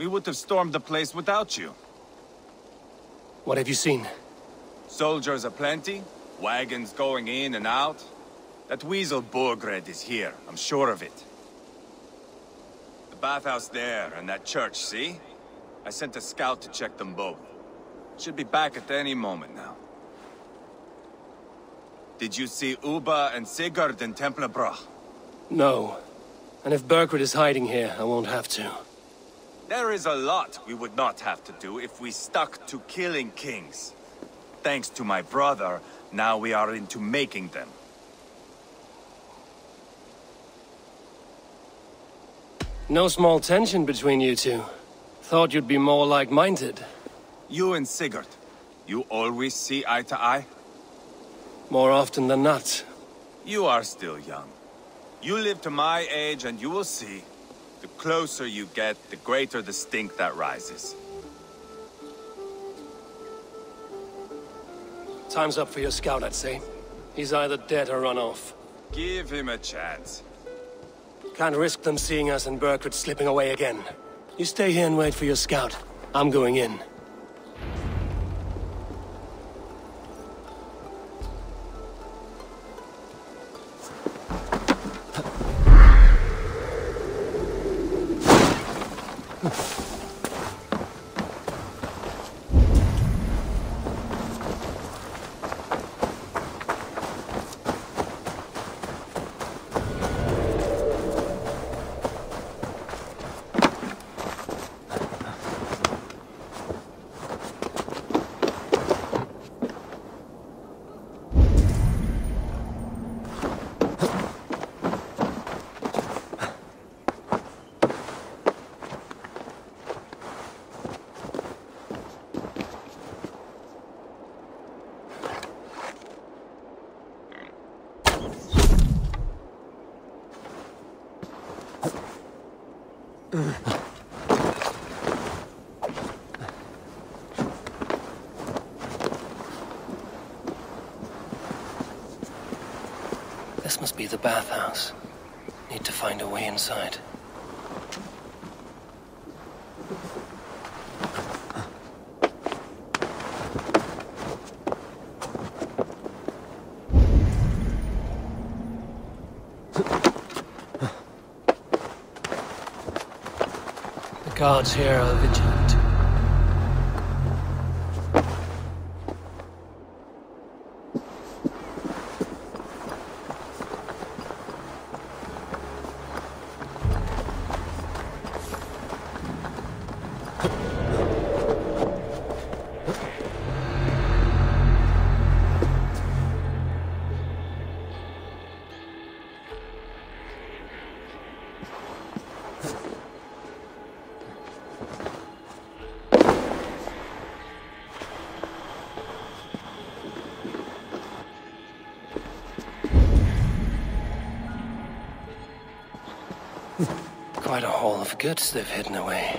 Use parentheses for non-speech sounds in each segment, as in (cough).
We would have stormed the place without you. What have you seen? Soldiers aplenty, wagons going in and out. That weasel Burgred is here, I'm sure of it. The bathhouse there and that church, see? I sent a scout to check them both. Should be back at any moment now. Did you see Ubba and Sigurd in Templebrough? No. And if Burgred is hiding here, I won't have to. There is a lot we would not have to do if we stuck to killing kings. Thanks to my brother, now we are into making them. No small tension between you two. Thought you'd be more like-minded. You and Sigurd, you always see eye to eye? More often than not. You are still young. You live to my age and you will see. The closer you get, the greater the stink that rises. Time's up for your scout, I'd say. He's either dead or run off. Give him a chance. Can't risk them seeing us and Burgred slipping away again. You stay here and wait for your scout. I'm going in. This must be the bathhouse. Need to find a way inside. Guards here are vigilant. Quite a haul of goods they've hidden away.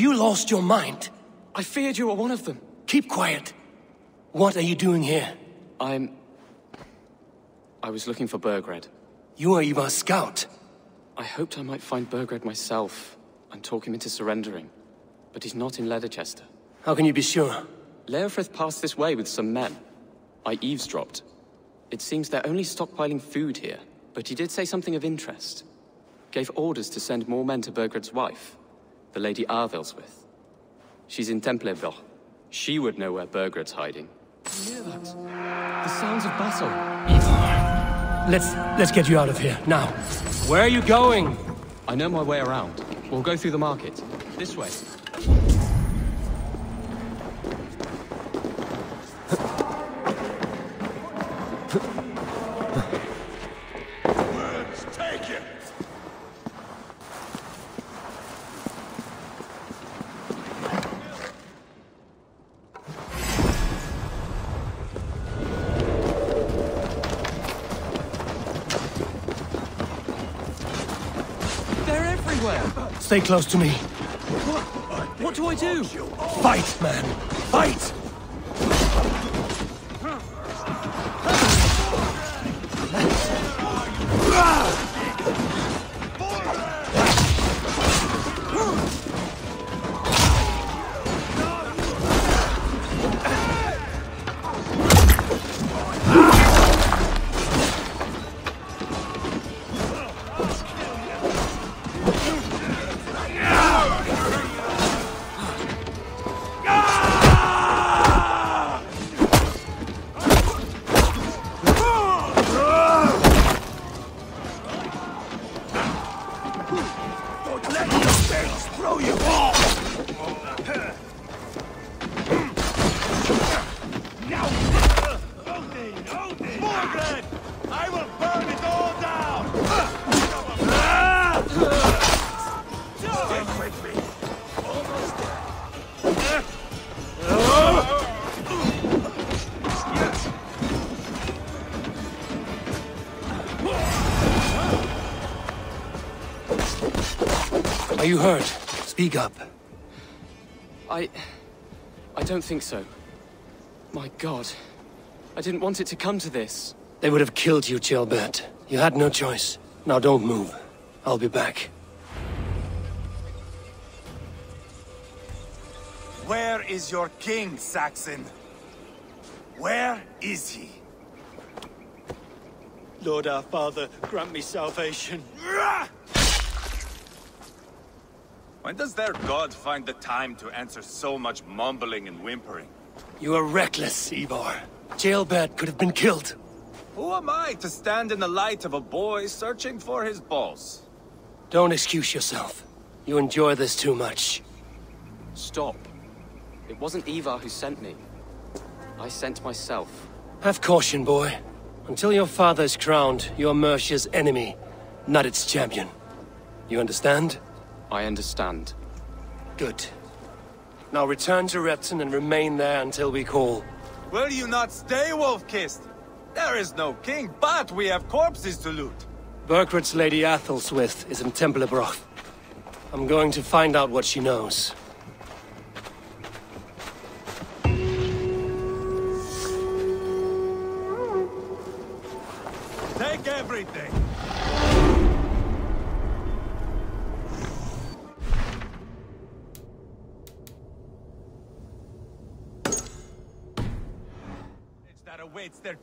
You lost your mind? I feared you were one of them. Keep quiet. What are you doing here? I'm... I was looking for Burgred. You are Ivar's scout. I hoped I might find Burgred myself and talk him into surrendering. But he's not in Ledecestre. How can you be sure? Leofrith passed this way with some men. I eavesdropped. It seems they're only stockpiling food here, but he did say something of interest. Gave orders to send more men to Burgred's wife, the Lady Athelswith. She's in Templeville. She would know where Burgred's hiding. Hear that? The sounds of battle. Ivar. Let's... let's get you out of here, now. Where are you going? I know my way around. We'll go through the market. This way. (laughs) Stay close to me. What what do I do? Fight, man! Fight! You hurt? Speak up. I... I don't think so. My god. I didn't want it to come to this. They would have killed you, Gilbert. You had no choice. Now don't move. I'll be back. Where is your king, Saxon? Where is he? Lord our Father, grant me salvation. When does their god find the time to answer so much mumbling and whimpering? You are reckless, Ivar. Ceolbert could have been killed. Who am I to stand in the light of a boy searching for his balls? Don't excuse yourself. You enjoy this too much. Stop. It wasn't Ivar who sent me. I sent myself. Have caution, boy. Until your father is crowned, you're Mercia's enemy, not its champion. You understand? I understand. Good. Now return to Repton and remain there until we call. Will you not stay, Wolf-Kissed? There is no king, but we have corpses to loot. Burgred's Lady Athelswith is in Templebrough. I'm going to find out what she knows. Take everything! Awaits their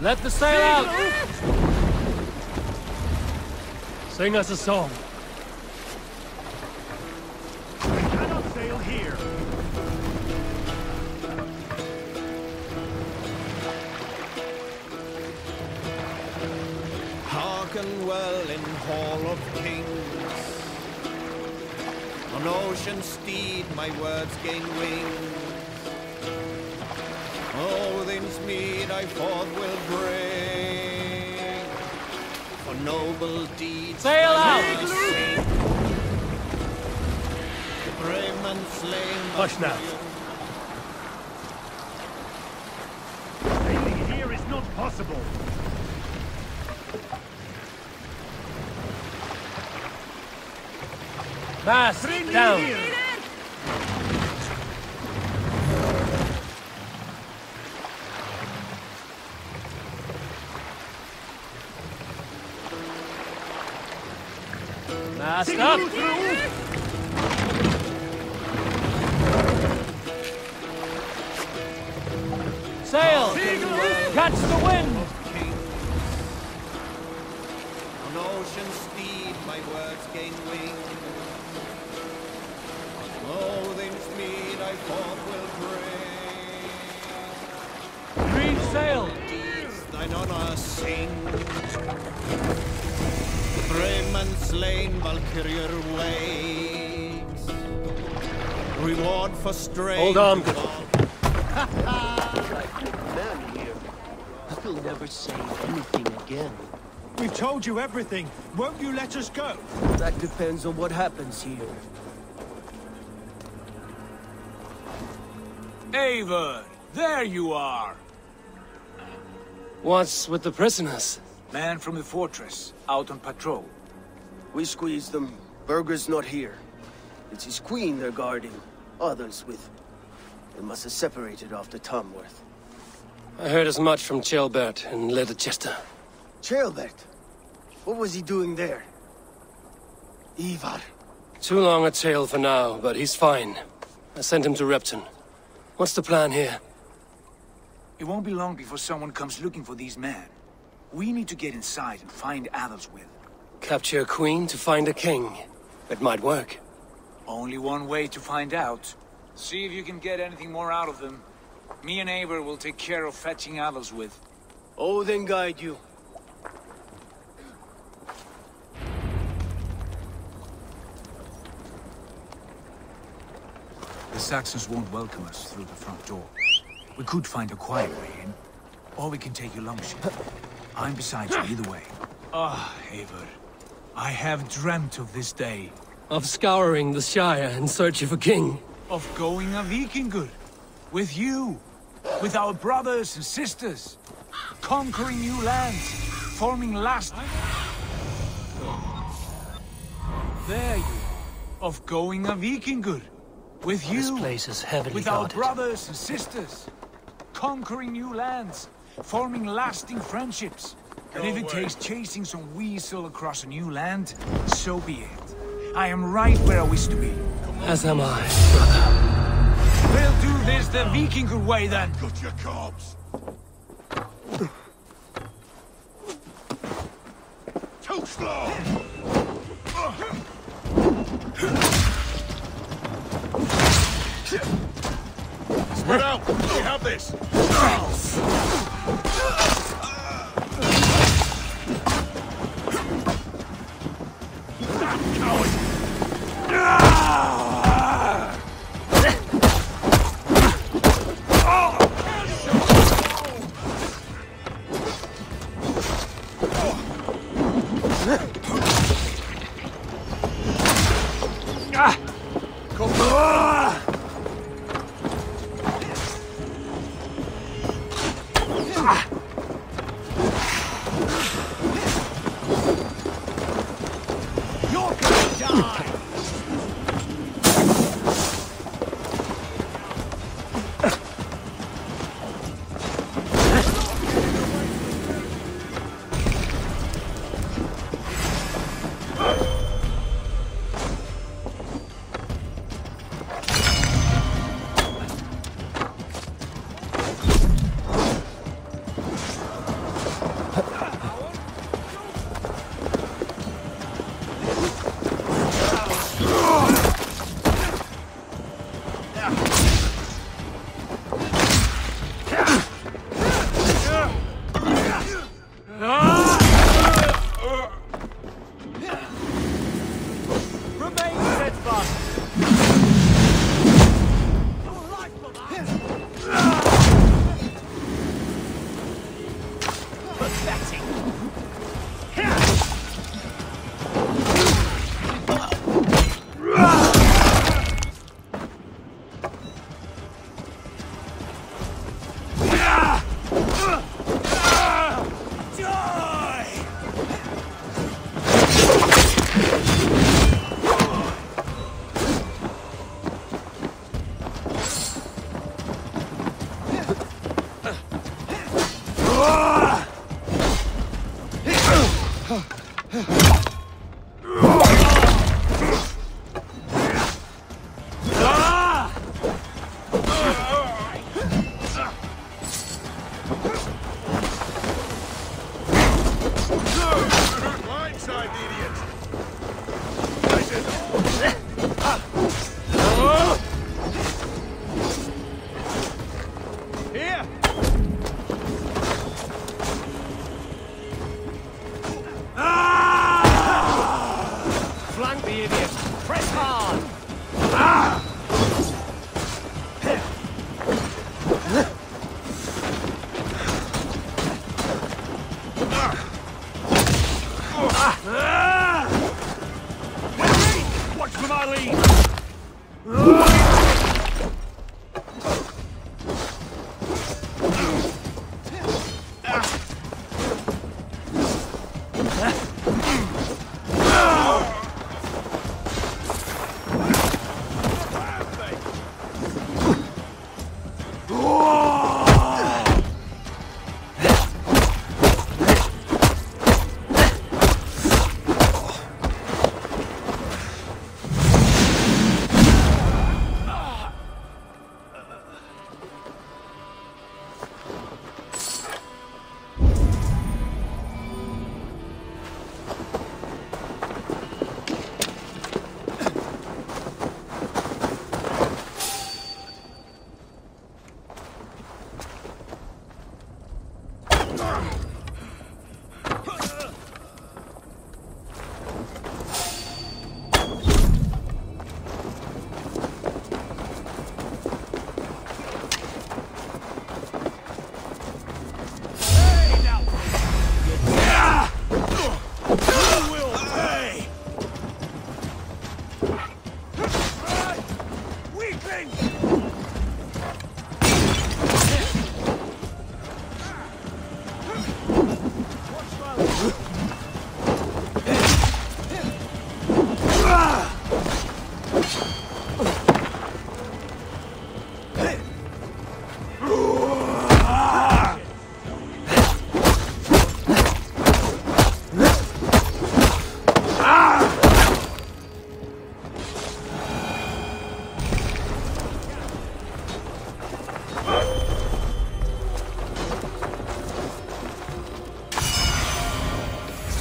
Let the sail out! Sing us a song. Cannot sail here. Hearken well in Hall of Kings. On ocean steed my words gain wings. Oh, Odin's mead I forth will bring. For noble deeds Sail out! Hush now. Sailing here is not possible. Me down. here. Told you everything. Won't you let us go? That depends on what happens here. Eivor, there you are. What's with the prisoners? Man from the fortress, out on patrol. We squeezed them. Burger's not here. It's his queen they're guarding. Others with... They must have separated after Tamworth. I heard as much from Ceolbert and Leicester. Ceolbert! What was he doing there? Ivar. Too long a tale for now, but he's fine. I sent him to Repton. What's the plan here? It won't be long before someone comes looking for these men. We need to get inside and find Athelswith. Capture a queen to find a king. It might work. Only one way to find out. See if you can get anything more out of them. Me and Eivor will take care of fetching Athelswith. Odin oh, guide you. The Saxons won't welcome us through the front door. We could find a quiet way in, or we can take your longship. I'm beside you either way. Ah, Eivor. I have dreamt of this day. Of scouring the Shire in search of a king. Of going a Vikingur. With you. With our brothers and sisters. Conquering new lands. Forming last... There you are. Of going a Vikingur. With you. This place is heavily With our brothers and sisters. Conquering new lands. Forming lasting friendships. and if it takes chasing some weasel across a new land, so be it. I am right where I wish to be. As am I, brother. We'll do this the Vikingur way then. Got your cobs. Too slow. Spread out. We have this.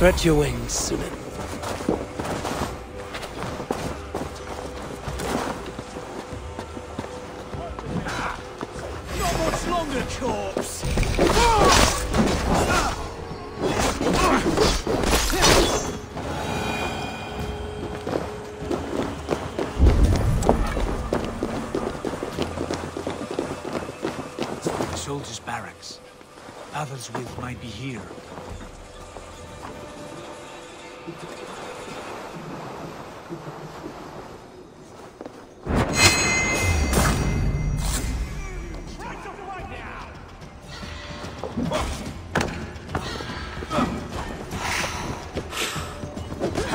Stretch your wings, Sunan. Not much longer, corpse! Soldiers' barracks. Athel's might be here.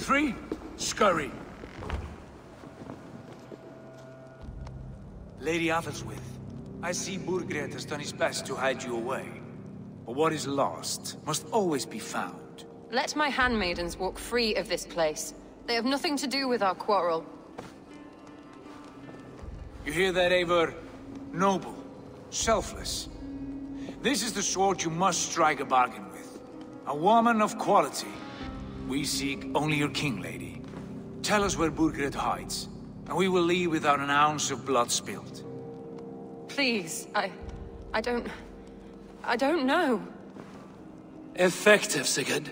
three, scurry. Lady Athelswith, I see Burgred has done his best to hide you away. But what is lost must always be found. Let my handmaidens walk free of this place. They have nothing to do with our quarrel. You hear that, Eivor? Noble, selfless. This is the sword you must strike a bargain with. A woman of quality. We seek only your king, lady. Tell us where Burgred hides, and we will leave without an ounce of blood spilled. Please, I... I don't... I don't know. Effective, Sigurd.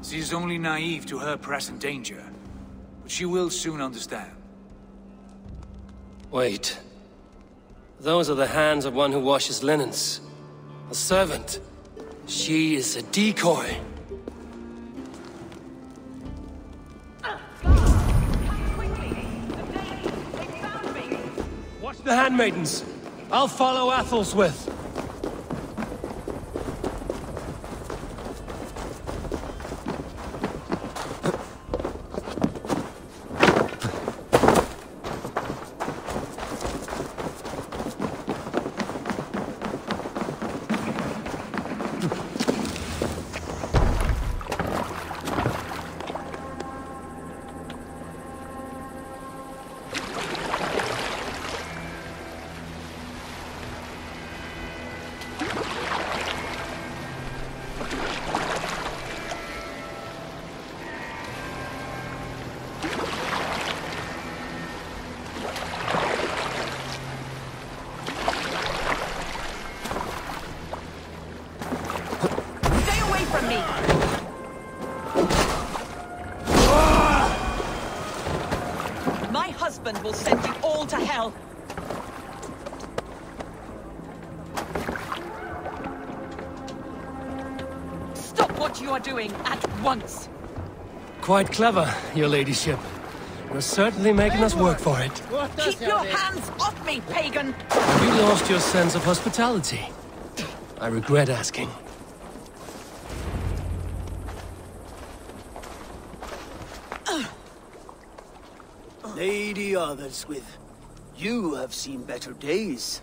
She is only naive to her present danger, but she will soon understand. Wait. Those are the hands of one who washes linens. A servant. She is a decoy. Handmaidens. I'll follow Athel's Quite clever, your ladyship. You're certainly making us work for it. Keep your hands off me, pagan! Have You lost your sense of hospitality. I regret asking. Lady Athelswith, you have seen better days.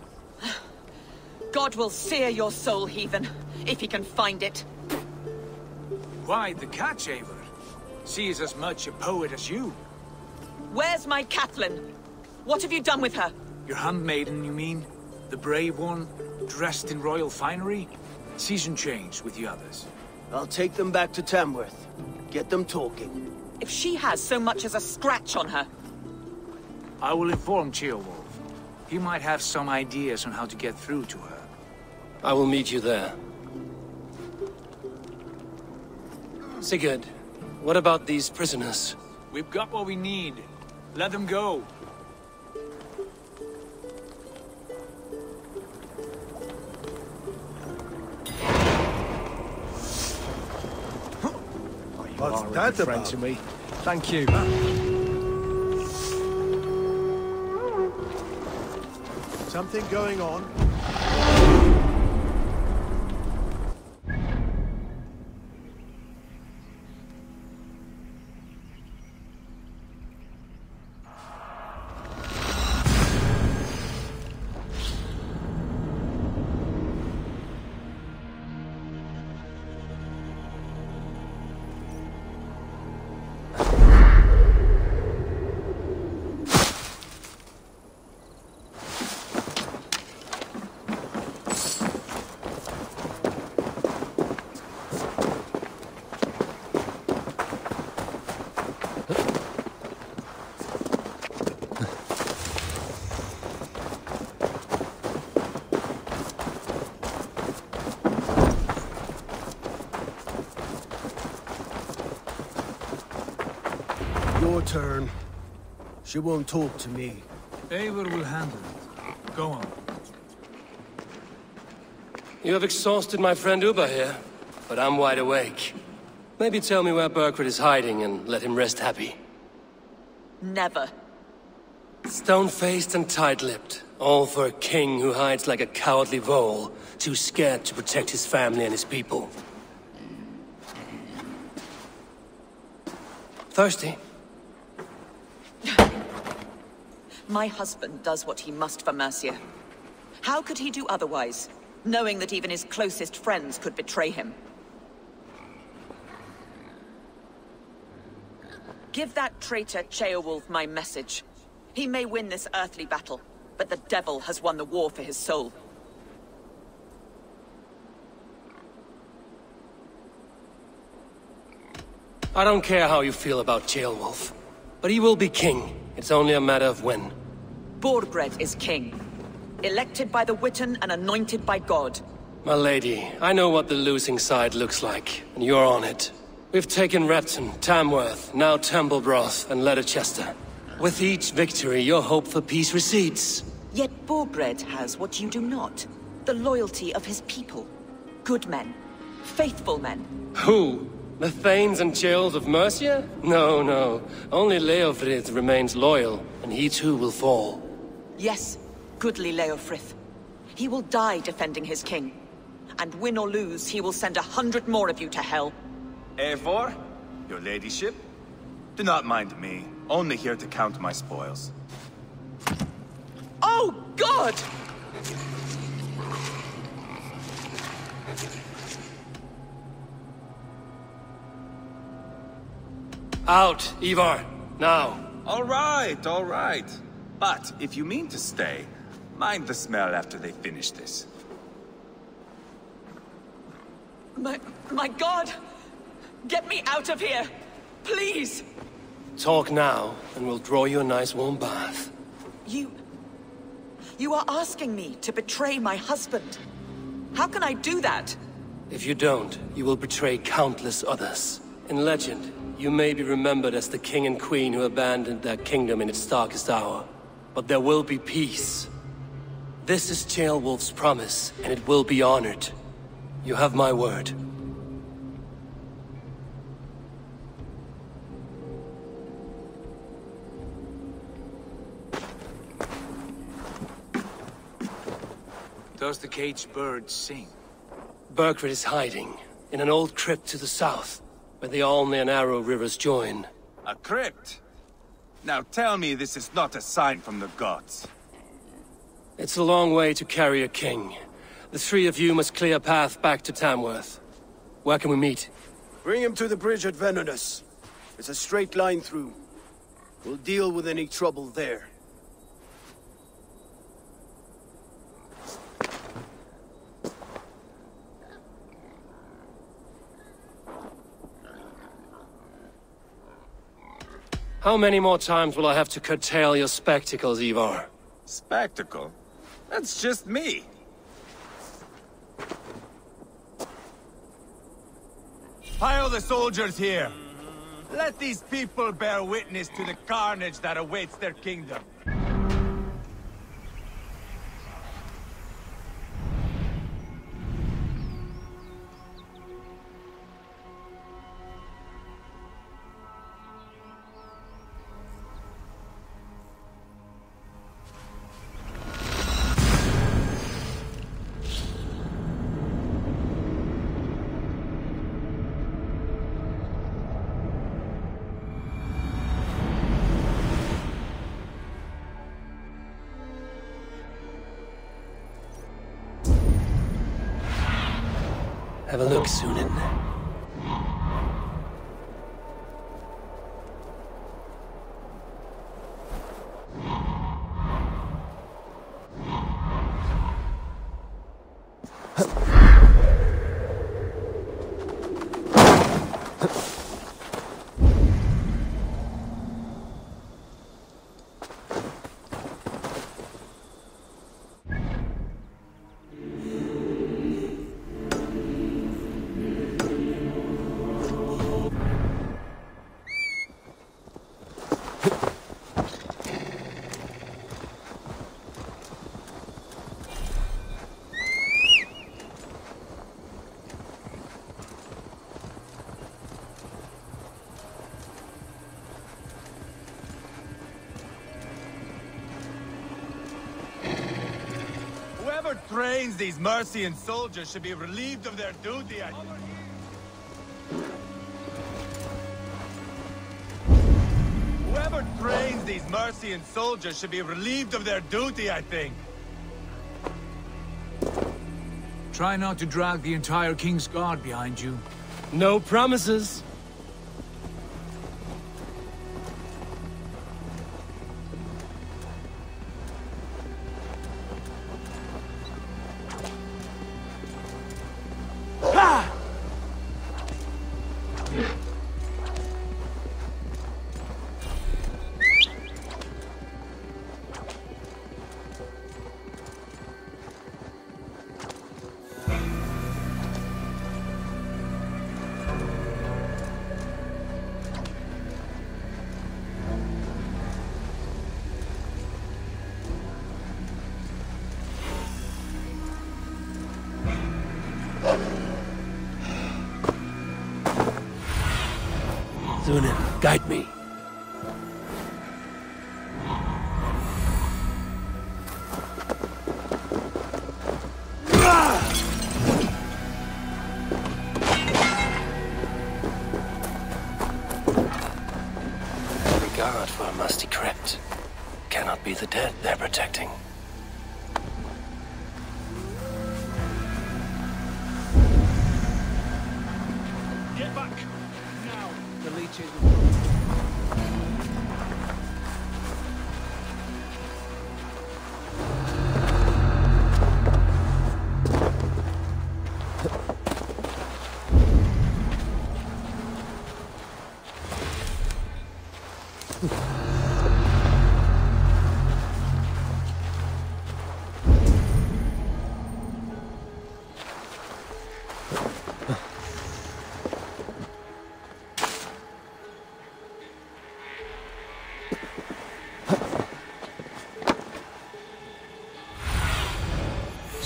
God will sear your soul, heathen, if he can find it. Why the catch, Eivor? She is as much a poet as you. Where's my Catelyn? What have you done with her? Your handmaiden, you mean? The brave one, dressed in royal finery? Season change with the others. I'll take them back to Tamworth. Get them talking. If she has so much as a scratch on her, I will inform Ceolwulf. He might have some ideas on how to get through to her. I will meet you there. Sigurd, what about these prisoners? We've got what we need. Let them go. What's that about? to me. Thank you. Something going on? Your turn. She won't talk to me. Eivor will handle it. Go on. You have exhausted my friend Ubba here, but I'm wide awake. Maybe tell me where Burgred is hiding and let him rest happy. never. Stone-faced and tight-lipped, all for a king who hides like a cowardly vole, too scared to protect his family and his people. Thirsty? My husband does what he must for Mercia. How could he do otherwise, knowing that even his closest friends could betray him? Give that traitor Ceolwulf my message. He may win this earthly battle, but the devil has won the war for his soul. I don't care how you feel about Ceolwulf, but he will be king. It's only a matter of when. Burgred is king. Elected by the Witan and anointed by God. My lady, I know what the losing side looks like, and you're on it. We've taken Repton, Tamworth, now Templebrough, and Ledecestre. With each victory, your hope for peace recedes. Yet Burgred has what you do not. The loyalty of his people. Good men. Faithful men. Who? The Thanes and Chills of Mercia? No, no. Only Leofrith remains loyal, and he too will fall. Yes, goodly Leofrith. He will die defending his king. And win or lose, he will send a hundred more of you to hell. Eivor, your ladyship? Do not mind me. Only here to count my spoils. Oh, God! Out, Ivar! Now! All right, all right. But if you mean to stay, mind the smell after they finish this. My, my God! Get me out of here! Please! Talk now, and we'll draw you a nice warm bath. You... You are asking me to betray my husband. How can I do that? If you don't, you will betray countless others. In legend, you may be remembered as the king and queen who abandoned their kingdom in its darkest hour. But there will be peace. This is Ceolwulf's promise, and it will be honored. You have my word. Does the caged bird sing? Burgred is hiding in an old crypt to the south, where the Alne and Arrow rivers join. A crypt? Now tell me this is not a sign from the gods. It's a long way to carry a king. The three of you must clear a path back to Tamworth. Where can we meet? Bring him to the bridge at Venonis. It's a straight line through. We'll deal with any trouble there. How many more times will I have to curtail your spectacles, Ivar? Spectacle? That's just me. Pile the soldiers here. Let these people bear witness to the carnage that awaits their kingdom. Have trains these Mercian soldiers should be relieved of their duty. I... Whoever trains these Mercian soldiers should be relieved of their duty, I think. Try not to drag the entire King's Guard behind you. No promises.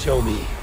Show me.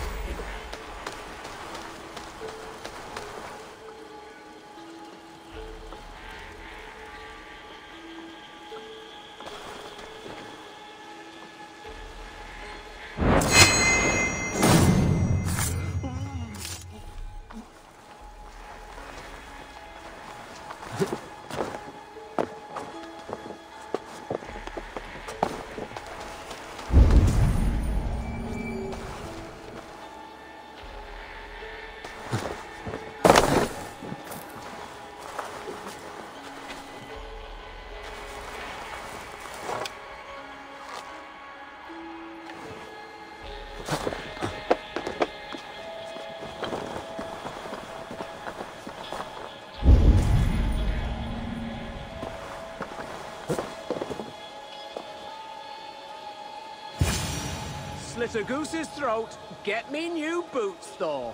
Slit a goose's throat, get me new boots, Thor.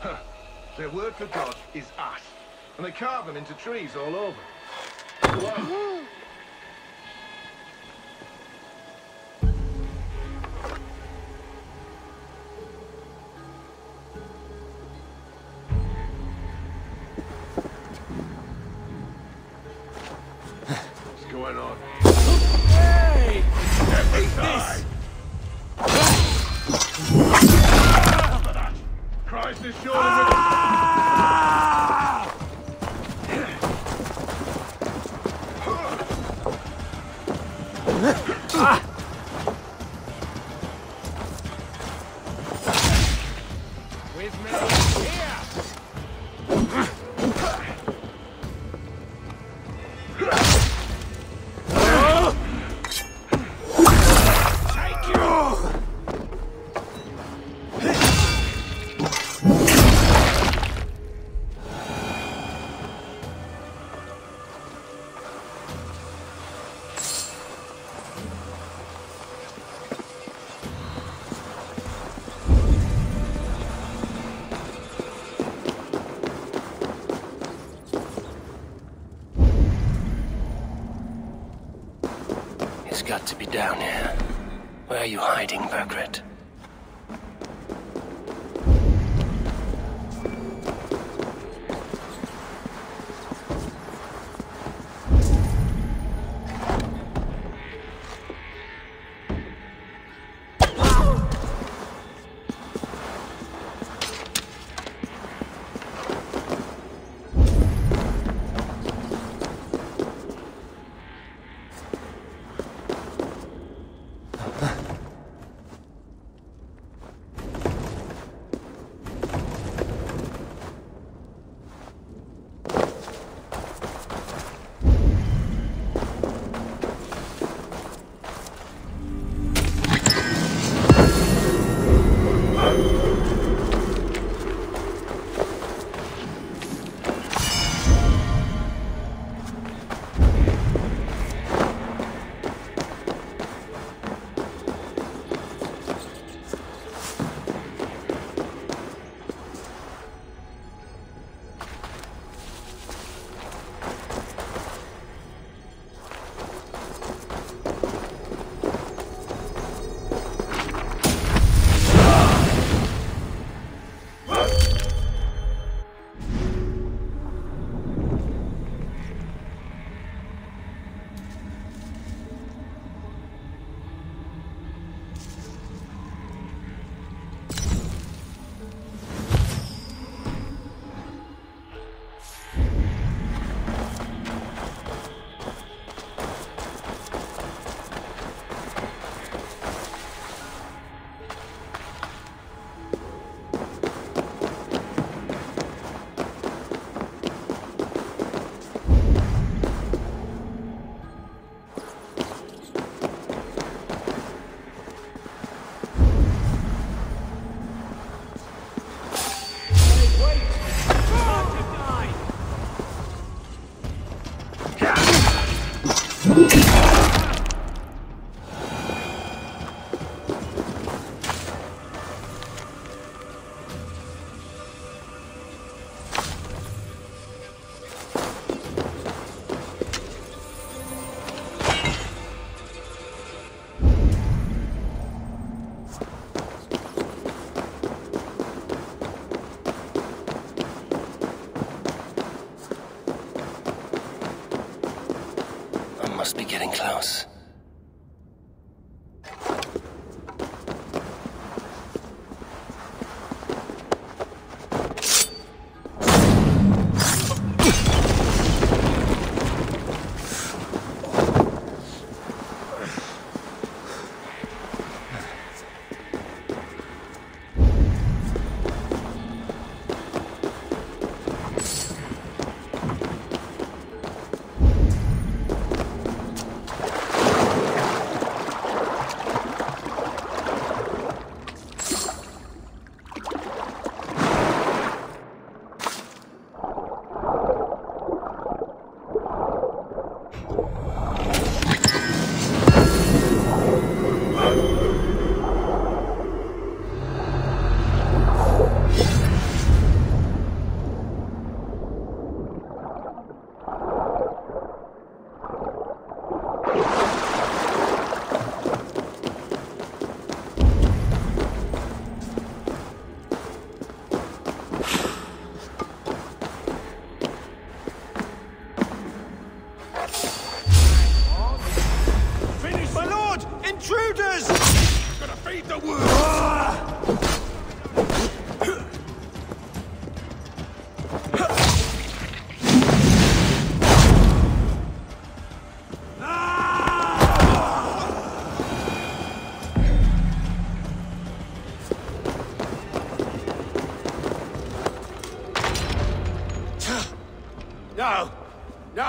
Huh. Their word for God is ass, and they carve them into trees all over. With me got to be down here. Where are you hiding, Burgred?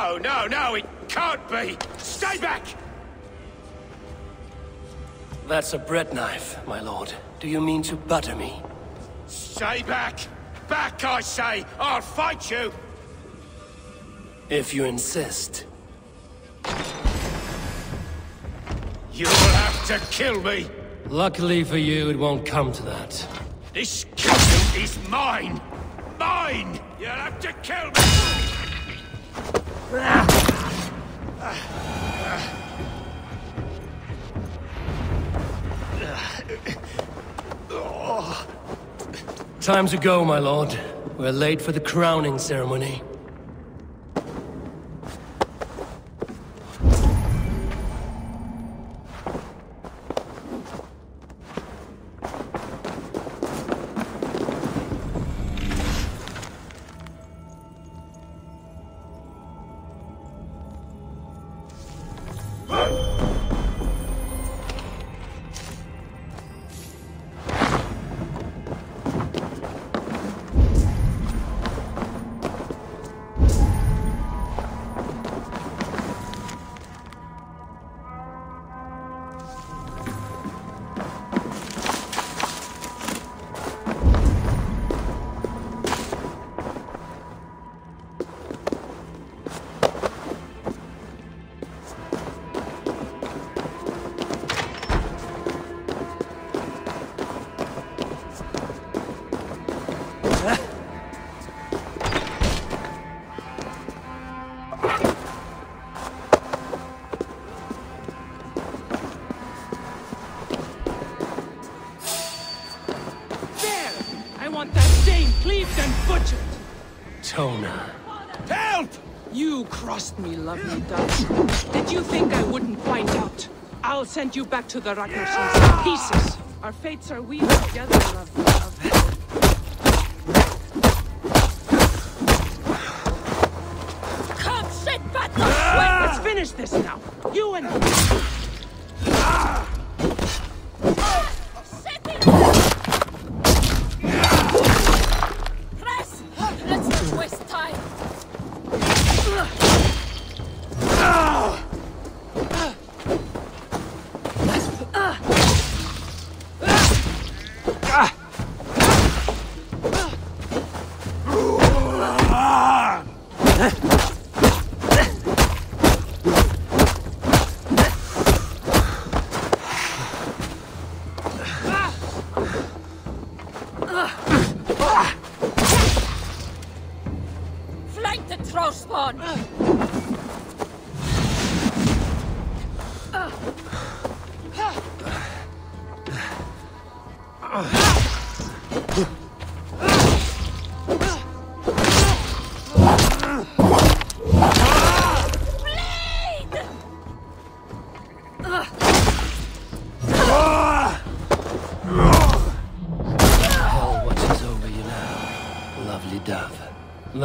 No, no, no, it can't be! Stay back! That's a bread knife, my lord. Do you mean to butter me? Stay back! Back, I say! I'll fight you! If you insist. You'll have to kill me! Luckily for you, it won't come to that. This castle is mine! Time to go, my lord. We're late for the crowning ceremony. Back to the Ragnarsons pieces. Our fates are weaved together, lovely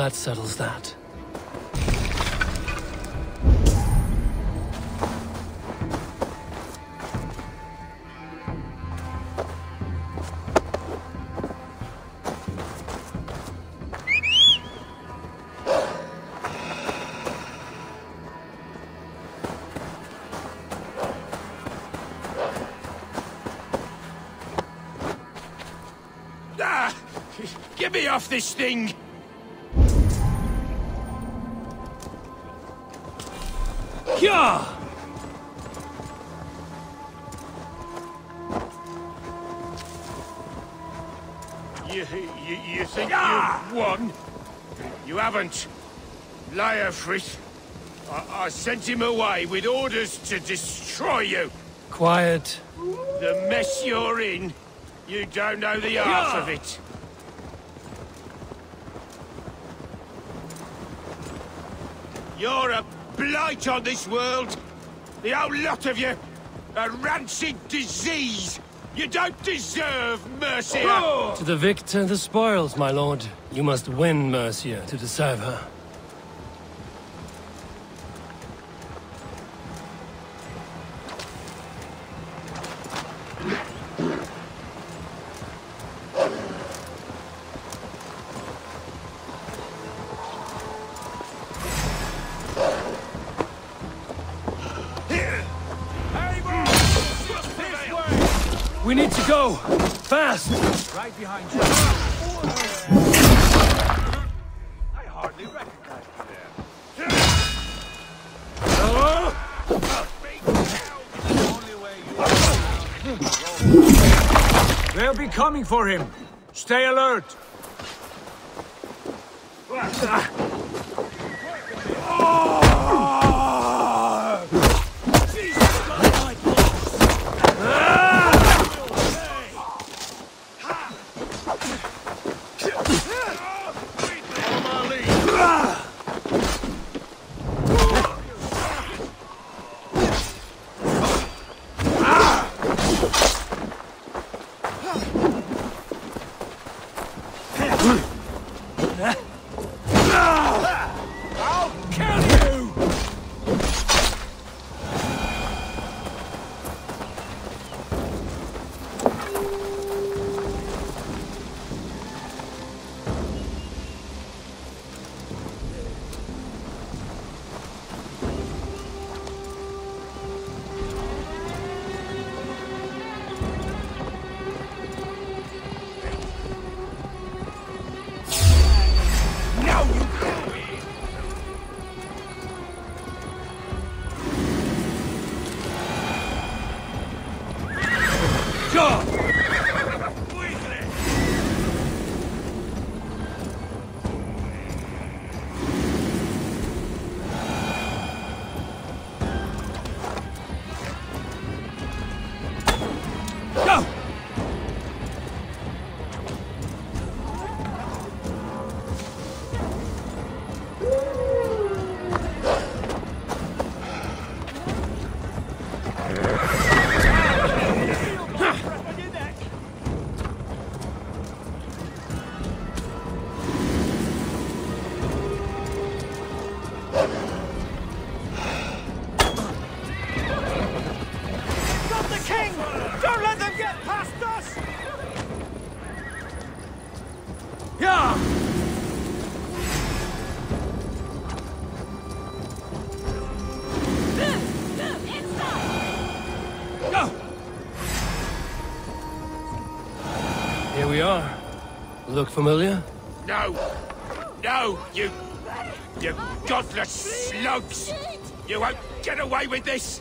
That settles that. Ah! Get me off this thing! Leofrith. I, I sent him away with orders to destroy you. Quiet. The mess you're in, you don't know the half of it. You're a blight on this world. The whole lot of you. A rancid disease. You don't deserve Mercia. To the victor, the spoils, my lord. You must win Mercia to deserve her. For him. Stay alert. Look familiar? No! No, you... You godless slugs! You won't get away with this!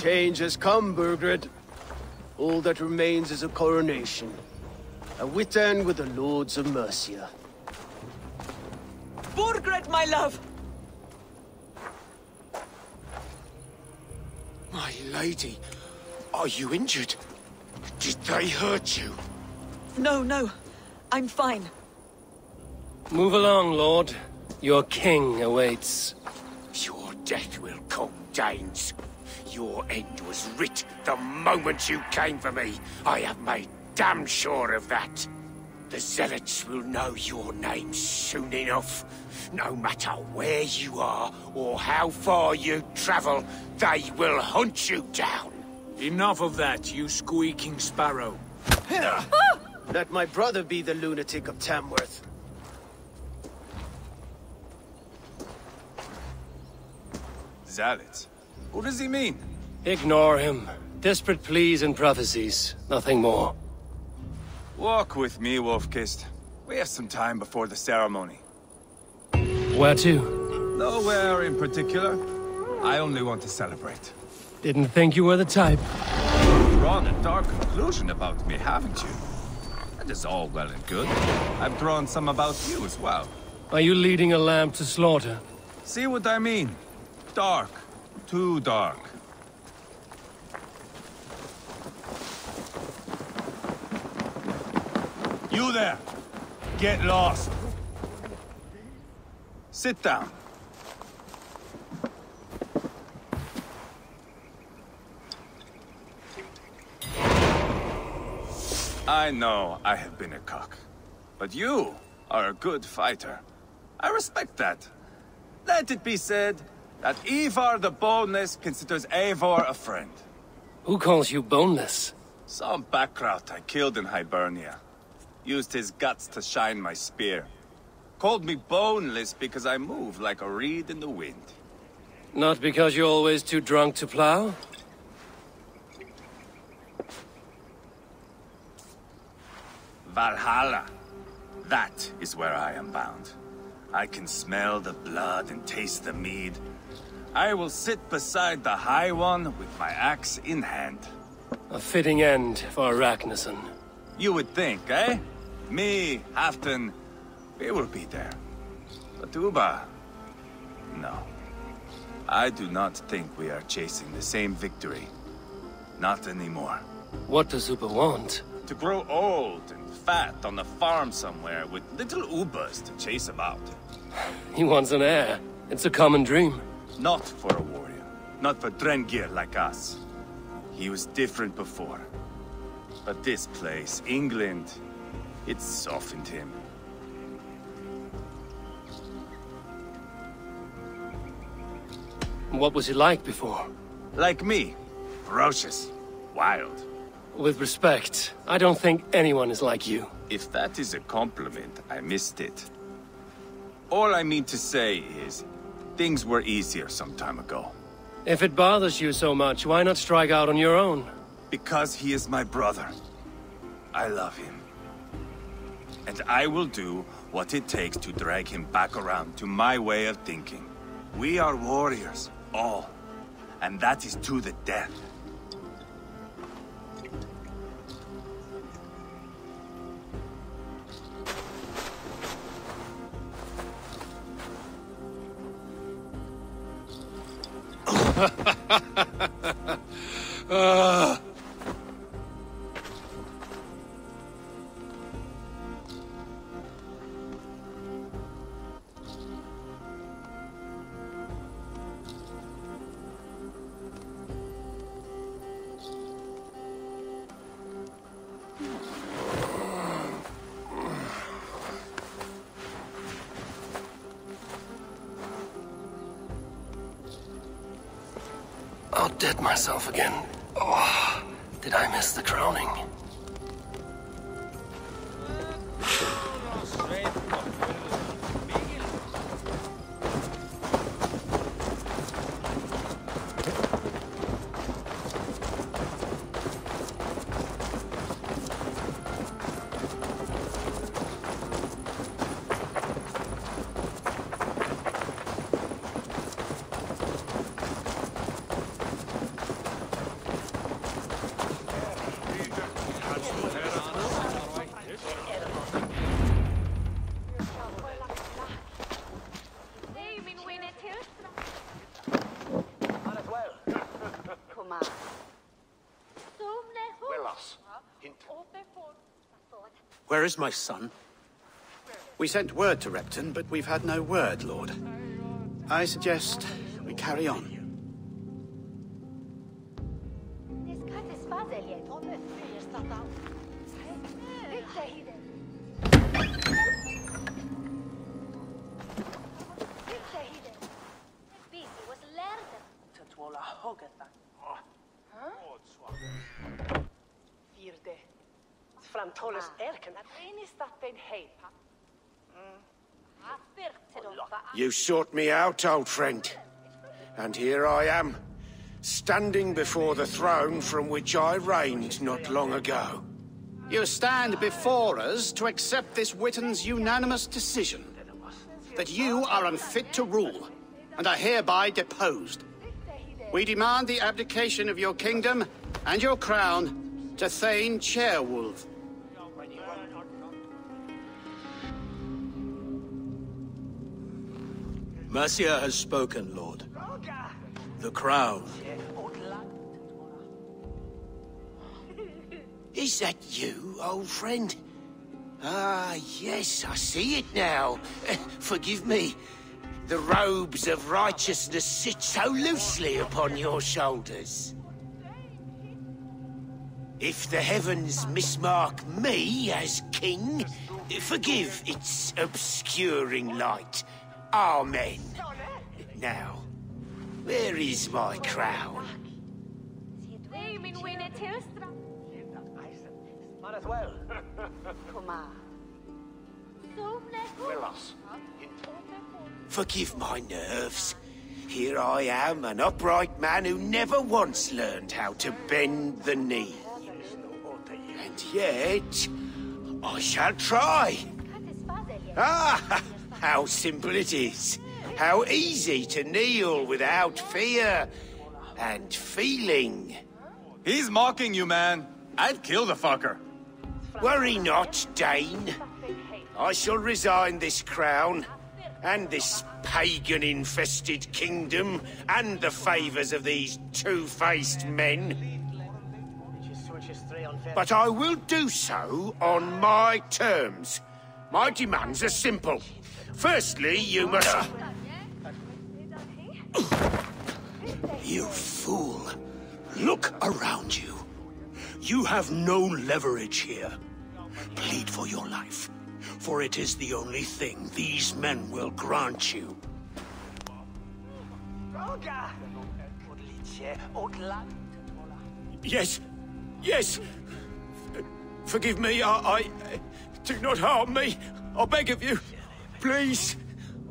Change has come, Burgred. All that remains is a coronation. A Witan with the Lords of Mercia. Burgred, my love! My lady, are you injured? Did they hurt you? No, no. I'm fine. Move along, Lord. Your king awaits. Your death will come, Danes. Your end was writ the moment you came for me. I have made damn sure of that. The Zealots will know your name soon enough. No matter where you are or how far you travel, they will hunt you down. Enough of that, you squeaking sparrow. (laughs) Let my brother be the lunatic of Tamworth. Zealots? What does he mean? Ignore him. Desperate pleas and prophecies. Nothing more. Walk with me, Wolf-Kissed. We have some time before the ceremony. Where to? Nowhere in particular. I only want to celebrate. Didn't think you were the type. Drawn a dark conclusion about me, haven't you? That is all well and good. I've drawn some about you as well. Are you leading a lamb to slaughter? See what I mean? Dark. Too dark. You there! Get lost! Sit down. I know I have been a cock, but you are a good fighter. I respect that. Let it be said that Ivar the Boneless considers Eivor a friend. Who calls you boneless? Some backrout I killed in Hibernia. Used his guts to shine my spear. Called me boneless because I move like a reed in the wind. Not because you're always too drunk to plow? Valhalla. That is where I am bound. I can smell the blood and taste the mead. I will sit beside the High One with my axe in hand. A fitting end for Ragnarsson. You would think, eh? Me, Halfdan, we will be there. But Ubba... No. I do not think we are chasing the same victory. Not anymore. What does Ubba want? To grow old and fat on the farm somewhere with little Ubbas to chase about. He wants an heir. It's a common dream. Not for a warrior. Not for Drengir like us. He was different before. But this place, England, it softened him. What was he like before? Like me. Ferocious. Wild. With respect, I don't think anyone is like you. If that is a compliment, I missed it. All I mean to say is, things were easier some time ago. If it bothers you so much, why not strike out on your own? Because he is my brother. I love him. And I will do what it takes to drag him back around to my way of thinking. We are warriors, all. And that is to the death. (laughs) Where is my son? We sent word to Repton, but we've had no word, Lord. I suggest we carry on. Framtolus ah. erken at einistatten heipa. You sought me out, old friend. And here I am, standing before the throne from which I reigned not long ago. You stand before us to accept this Witan's unanimous decision. That you are unfit to rule, and are hereby deposed. We demand the abdication of your kingdom and your crown to Thane Ceolwulf. Mercia has spoken, Lord. The crown. (laughs) Is that you, old friend? Ah, yes, I see it now. (laughs) Forgive me. The robes of righteousness sit so loosely upon your shoulders. If the heavens mismark me as king, forgive its obscuring light. Amen. Now, where is my crown? Well. Forgive my nerves. Here I am, an upright man who never once learned how to bend the knee. And yet, I shall try. Ah, (laughs) how simple it is. How easy to kneel without fear and feeling. He's mocking you, man. I'd kill the fucker. Worry not, Dane. I shall resign this crown, and this pagan-infested kingdom, and the favors of these two-faced men. But I will do so on my terms. My demands are simple. Firstly, you must... You fool. Look around you. You have no leverage here. Plead for your life, for it is the only thing these men will grant you. Yes, yes. Forgive me, I, I... Do not harm me. I beg of you. Please.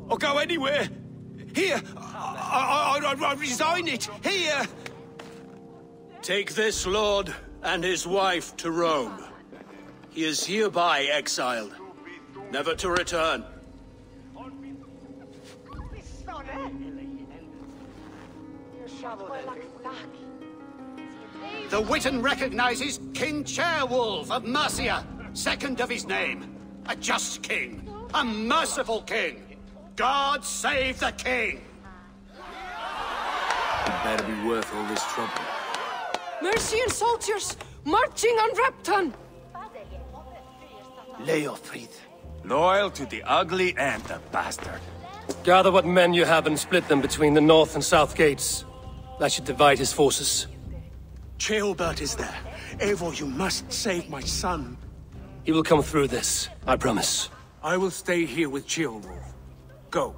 I'll go anywhere. Here. I, I, I, I resign it. Here. Take this lord and his wife to Rome. He is hereby exiled, never to return. The Witan recognizes King Ceolwulf of Mercia, second of his name. A just king, a merciful king. God save the king! Better be worth all this trouble. Mercian soldiers marching on Repton! Leofrith. Loyal to the ugly and the bastard. Gather what men you have and split them between the north and south gates. That should divide his forces. Ceolbert is there. Eivor, you must save my son. He will come through this, I promise. I will stay here with Ceolwulf. Go.